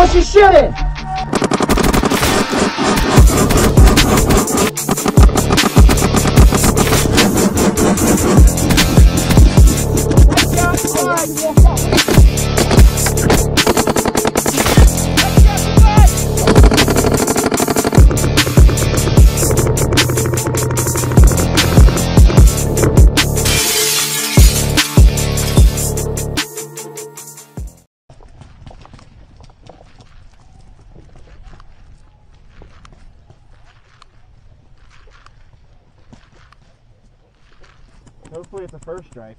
What's she shooting? Hopefully it's a first strike.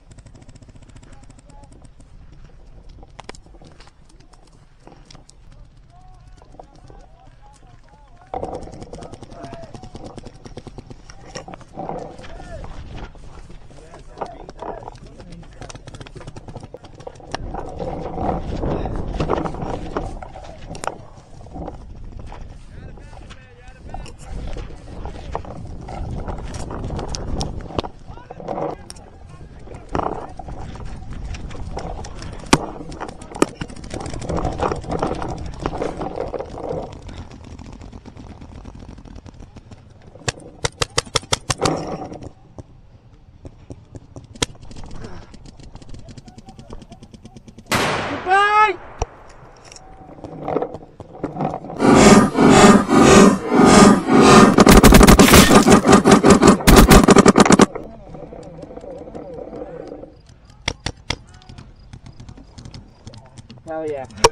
yeah.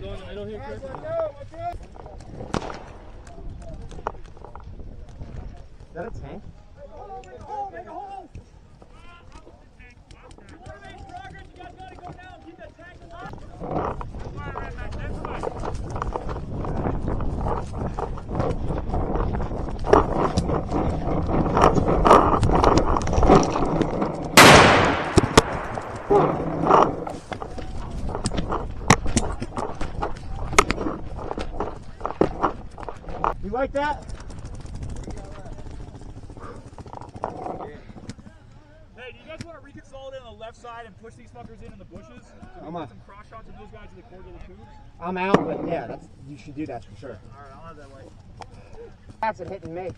Hell yeah. Is that a tank? Like that? Hey, do you guys want to reconsolidate on the left side and push these fuckers in in the bushes? So I'm can some cross shots of those guys in the corner of the tubes. I'm out, but yeah, that's you should do that for sure. All right, I'll have that way. That's it hitting me.